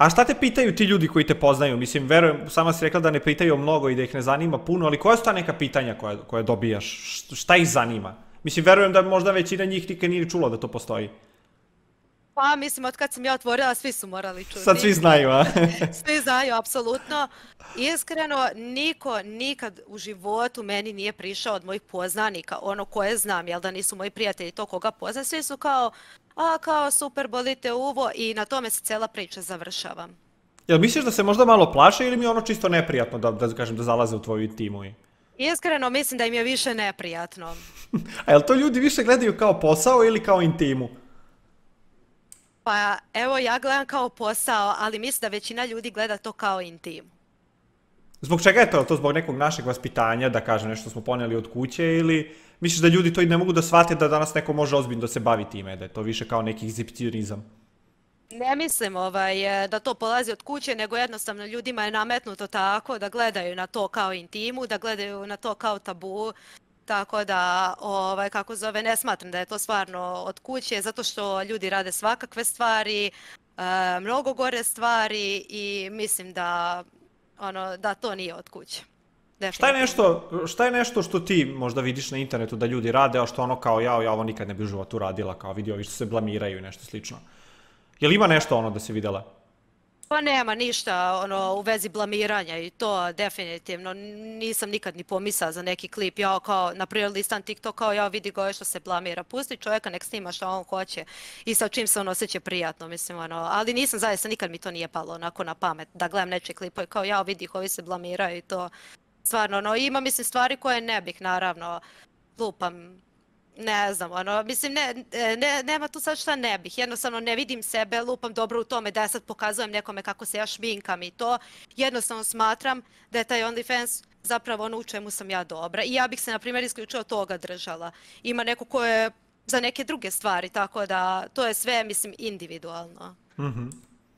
A šta te pitaju ti ljudi koji te poznaju? Mislim, verujem, sama si rekla da ne pitaju mnogo i da ih ne zanima puno, ali koja su ta neka pitanja koje, koje dobijaš? Šta ih zanima? Mislim, verujem da možda većina njih nikad nije čula da to postoji. Pa, mislim, od kad sam ja otvorila, svi su morali čuti. Sad svi znaju, a? svi znaju, apsolutno. Iskreno, niko nikad u životu meni nije prišao od mojih poznanika, ono koje znam, jel da nisu moji prijatelji to koga pozna, svi su kao, a kao super, bolite uvo i na tome se cela priča završava. Jel misliš da se možda malo plaše ili mi je ono čisto neprijatno da, da, kažem, da zalaze u tvoju timu? Iskreno, mislim da im je više neprijatno. a jel to ljudi više gledaju kao posao ili kao intimu? Pa evo ja gledam kao posao, ali mislim da većina ljudi gleda to kao intim. Zbog čega je to? To zbog nekog našeg vaspitanja, da kaže nešto smo poneli od kuće ili misliš da ljudi to i ne mogu da shvate da danas neko može ozbiljno da se bavi time, da je to više kao neki egzipcionizam? Ne mislim ovaj, e, da to polazi od kuće, nego jednostavno ljudima je nametnuto tako da gledaju na to kao intimu, da gledaju na to kao tabu, tako da, ovaj, kako zove, ne smatram da je to stvarno od kuće, zato što ljudi rade svakakve stvari, e, mnogo gore stvari i mislim da, ono, da to nije od kuće. Šta je, nešto, šta je nešto što ti možda vidiš na internetu da ljudi rade, a što ono kao ja, ja ovo nikad ne bi u životu radila, kao vidio ovi što se blamiraju i nešto slično. Je li ima nešto ono da se videla? Pa nema ništa ono, u vezi blamiranja i to definitivno nisam nikad ni pomisao za neki klip. Ja kao, na primjer, listan TikTok kao ja vidi goje što se blamira. Pusti čovjeka, nek snima što on hoće i sa čim se on osjeća prijatno, mislim, ono. Ali nisam zaista, nikad mi to nije palo onako na pamet da gledam nečije klipove kao ja vidi koji se blamiraju i to. Stvarno, ono, ima mislim stvari koje ne bih, naravno, lupam ne znam, ono, mislim, ne, e, ne, nema tu sad šta ne bih, jednostavno ne vidim sebe, lupam dobro u tome da ja sad pokazujem nekome kako se ja šminkam i to, jednostavno smatram da je taj OnlyFans zapravo ono u čemu sam ja dobra i ja bih se, na primjer, isključio toga držala. Ima neko ko je za neke druge stvari, tako da to je sve, mislim, individualno. Mhm.